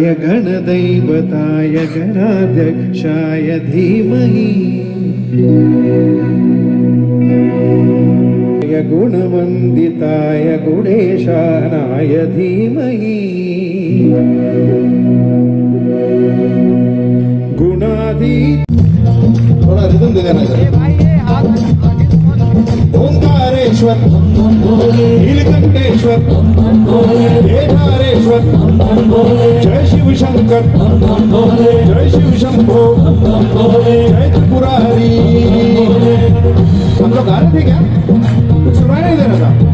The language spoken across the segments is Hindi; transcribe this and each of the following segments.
गणदैवताय गणाध्यक्षाय धीमहि। गुणवन्दिताय गुणेशानाय धीमहि। गुणाधी थोड़ा रिदम दे देना ओंकारेश्वर नीलकंठेश्वर केदारेश्वर शिव शंकर जय शिव शंभो जय त्रिपुरा त्रिपुरारी हम लोग गा रहे थे क्या कुछ नहीं दे रहा था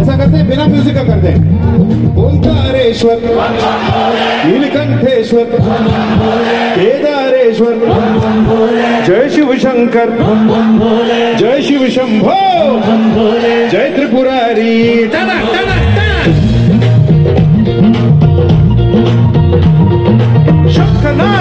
ऐसा करते हैं बिना म्यूज़िक का करते हैं ओंकारेश्वर नीलकंठेश्वर केदारेश्वर जय शिव शंकर जय शिव शंभो जय त्रिपुरारी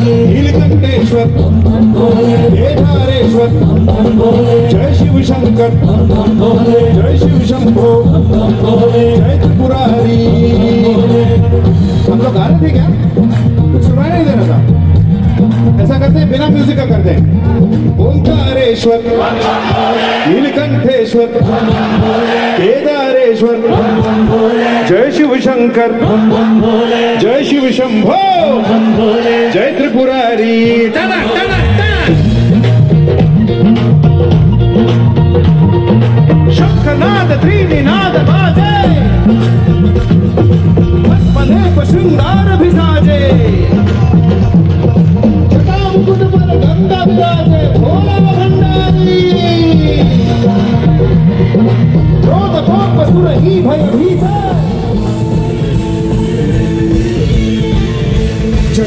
नीलकंठेश्वर केदारेश्वर जय शिव शंकर, जय शिव शंभो, जय त्रिपुरारी हम लोग गा रहे थे क्या? कुछ सुनाई नहीं दे रहा था। ऐसा करते हैं, बिना म्यूज़िक का करते हैं। ओंकारेश्वर, नीलकंठेश्वर केदारेश्वर जय शिव शंकर जय शिव शंभो जय त्रिपुरारी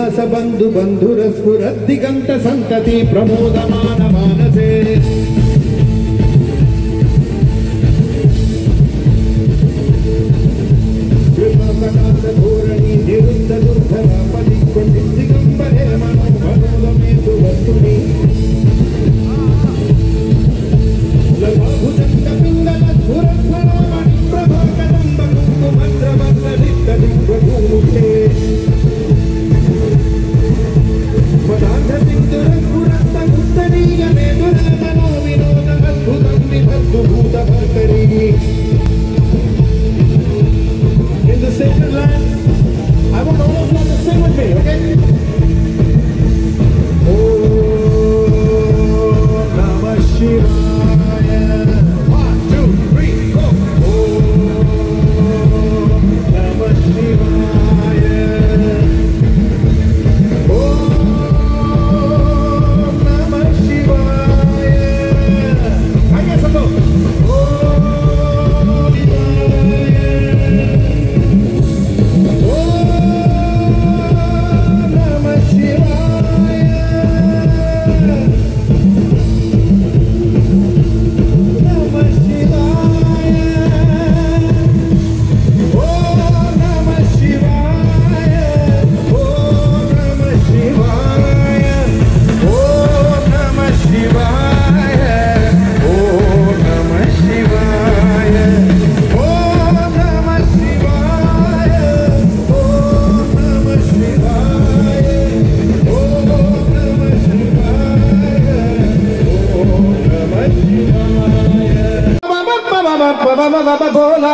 విలాస బంధు బంధుర స్ఫురద్దిగంత సంతతి ప్రమోదమాన మానసే ధోరణి నిరుద్ధ దుర్ధర బాబా బాబా బోలా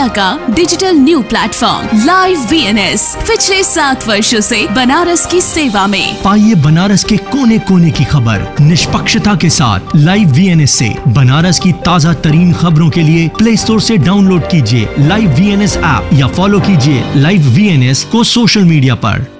India का digital new platform live VNS पिछले सात वर्षों से बनारस की सेवा में। पाइए बनारस के कोने कोने की खबर, निष्पक्षता के साथ। लाइव वीएनएस से बनारस की ताज़ा तरीन खबरों के लिए प्ले स्टोर ऐसी डाउनलोड कीजिए लाइव वीएनएस ऐप या फॉलो कीजिए लाइव वीएनएस को सोशल मीडिया पर।